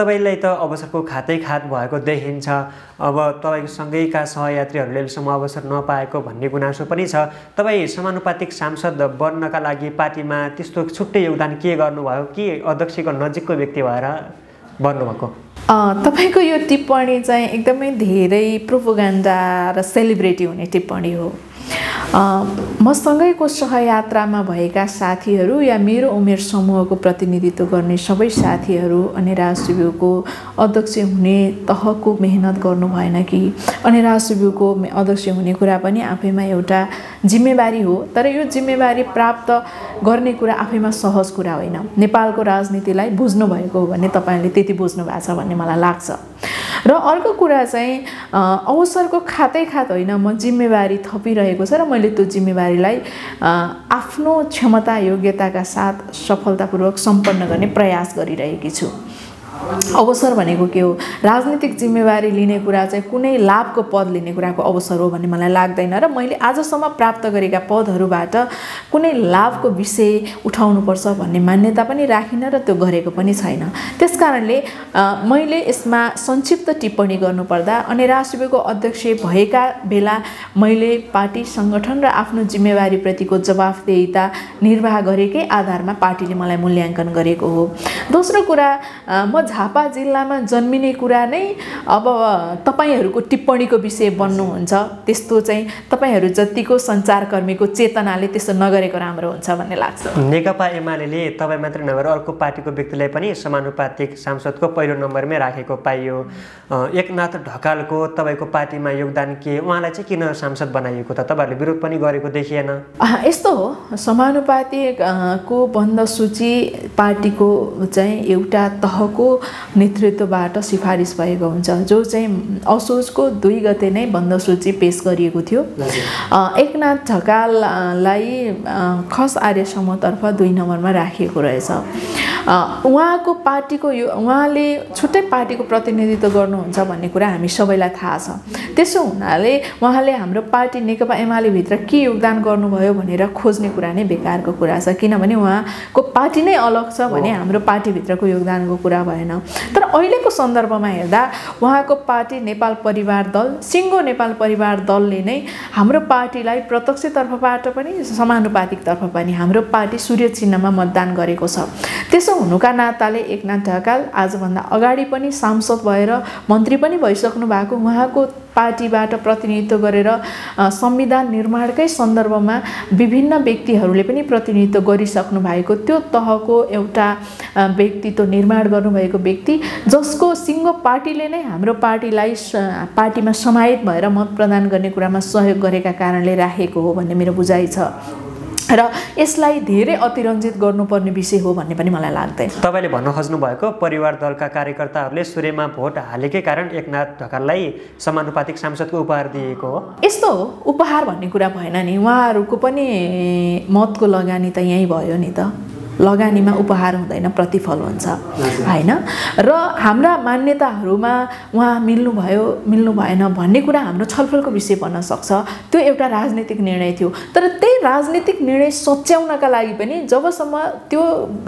तपाईँलाई त अवसरको खातै खात भएको देखिन्छ। अब तपाईँको सँगैका सहयात्रीहरूले अहिलेसम्म अवसर नपाएको भन्ने गुनासो पनि छ। तपाईँ समानुपातिक सांसद बन्नका लागि पार्टीमा त्यस्तो छुट्टै योगदान के गर्नुभयो? कि अध्यक्षको नजिकको व्यक्ति भएर बन्नुभएको? तपाईँको यो टिप्पणी चाहिँ एकदमै धेरै प्रोपोगान्डा र सेलिब्रेटी हुने टिप्पणी हो। मसँगैको सहयात्रामा भएका साथीहरू या मेरो उमेर समूहको प्रतिनिधित्व गर्ने सबै साथीहरू अनि राजसिब्यूको अध्यक्ष हुने तहको मेहनत गर्नु भएन कि? अनि राजसिब्यूको अध्यक्ष हुने कुरा पनि आफैमा एउटा जिम्मेवारी हो तर यो जिम्मेवारी प्राप्त गर्ने कुरा आफैमा सहज कुरा होइन। नेपालको राजनीतिलाई बुझ्नु भएको हो भने तपाईँले त्यति बुझ्नु भएको छ भन्ने मलाई लाग्छ। र अर्को कुरा चाहिँ अवसरको खातै खात होइन म जिम्मेवारी थपिरहेको छ र मैले त्यो जिम्मेवारीलाई आफ्नो क्षमता योग्यताका साथ सफलतापूर्वक सम्पन्न गर्ने प्रयास गरिरहेकी छु। अवसर भनेको के हो? राजनीतिक जिम्मेवारी लिने कुरा चाहिँ कुनै लाभको पद लिने कुराको अवसर हो भन्ने मलाई लाग्दैन र मैले आजसम्म प्राप्त गरेका पदहरूबाट कुनै लाभको विषय उठाउनुपर्छ भन्ने मान्यता पनि राखिनँ र त्यो गरेको पनि छैन। त्यस कारणले मैले यसमा संक्षिप्त टिप्पणी गर्नुपर्दा अनि राष्ट्रपतिको अध्यक्ष भएका बेला मैले पार्टी सङ्गठन र आफ्नो जिम्मेवारीप्रतिको जवाफदेहिता निर्वाह गरेकै आधारमा पार्टीले मलाई मूल्याङ्कन गरेको हो। दोस्रो कुरा म झापा जिल्लामा जन्मिने कुरा नै अब तपाईँहरूको टिप्पणीको विषय बन्नुहुन्छ। त्यस्तो चाहिँ तपाईँहरू जतिको सञ्चारकर्मीको चेतनाले त्यस्तो नगरेको राम्रो हुन्छ भन्ने लाग्छ। नेकपा एमाले तपाईँ मात्रै नभएर अर्को पार्टीको व्यक्तिलाई पनि समानुपातिक सांसदको पहिलो नम्बरमै राखेको पाइयो। एकनाथ ढकालको तपाईँको पार्टीमा योगदान के? उहाँलाई चाहिँ किन सांसद बनाइएको त? तपाईँहरूले विरोध पनि गरेको देखिएन। यस्तो हो। समानुपातिकको बन्द सूची पार्टीको चाहिँ एउटा तहको नेतृत्वबाट सिफारिस भएको हुन्छ जो चाहिँ असोजको दुई गते नै बन्द सूची पेस गरिएको थियो। एकनाथ ढकाललाई खस आर्य समूहतर्फ दुई नम्बरमा राखिएको रहेछ। उहाँको पार्टीको यो उहाँले छुट्टै पार्टीको प्रतिनिधित्व गर्नुहुन्छ भन्ने कुरा हामी सबैलाई थाहा छ। त्यसो हुनाले उहाँले हाम्रो पार्टी नेकपा एमालेभित्र के योगदान गर्नुभयो भनेर खोज्ने कुरा नै बेकारको कुरा छ। किनभने उहाँको पार्टी नै अलग छ भने हाम्रो पार्टीभित्रको योगदानको कुरा भएन। तर अहिलेको सन्दर्भमा हेर्दा उहाँको पार्टी नेपाल परिवार दल सिङ्गो नेपाल परिवार दलले नै हाम्रो पार्टीलाई प्रत्यक्षतर्फबाट पनि समानुपातिकतर्फ पनि हाम्रो पार्टी सूर्य चिन्हमा मतदान गरेको छ। त्यसो हुनुका नाताले एकनाथ ढकाल आजभन्दा अगाडि पनि सांसद भएर मन्त्री पनि भइसक्नु भएको उहाँको पार्टीबाट प्रतिनिधित्व गरेर संविधान निर्माणकै सन्दर्भमा विभिन्न व्यक्तिहरूले पनि प्रतिनिधित्व गरिसक्नु भएको त्यो तहको एउटा व्यक्तित्व निर्माण गर्नुभएको व्यक्ति जसको सिङ्गो पार्टीले नै हाम्रो पार्टीलाई पार्टीमा समाहित भएर मत प्रदान गर्ने कुरामा सहयोग गरेका कारणले राखेको हो भन्ने मेरो बुझाइ छ। र यसलाई धेरै अतिरञ्जित गर्नुपर्ने विषय हो भन्ने पनि मलाई लाग्दैन। तपाईँले भन्न खोज्नु भएको परिवार दलका कार्यकर्ताहरूले सूर्यमा भोट हालेकै कारण एकनाथ ढकाललाई समानुपातिक सांसदको उपहार दिएको हो। यस्तो हो उपहार भन्ने कुरा भएन नि उहाँहरूको पनि मतको लगानी त यहीँ भयो नि त। लगानीमा उपहार हुँदैन प्रतिफल हुन्छ। होइन? र हाम्रा मान्यताहरूमा उहाँ मिल्नुभयो मिल्नु भएन भन्ने कुरा हाम्रो छलफलको विषय बन्न सक्छ। त्यो एउटा राजनीतिक निर्णय थियो। तर त्यही राजनीतिक निर्णय सच्याउनका लागि पनि जबसम्म त्यो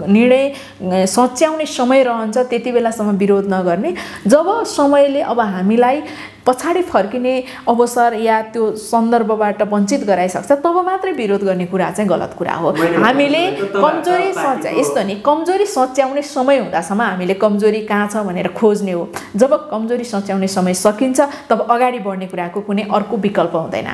निर्णय सच्याउने समय रहन्छ त्यति बेलासम्म विरोध नगर्ने। जब समयले अब हामीलाई पछाडि फर्किने अवसर या त्यो सन्दर्भबाट वञ्चित गराइसक्छ तब मात्रै विरोध गर्ने कुरा चाहिँ गलत कुरा हो। हामीले कमजोरी सच्या यस्तो नि कमजोरी सच्याउने समय हुँदासम्म हामीले कमजोरी कहाँ छ भनेर खोज्ने हो। जब कमजोरी सच्याउने समय सकिन्छ तब अगाडि बढ्ने कुराको कुनै अर्को विकल्प हुँदैन।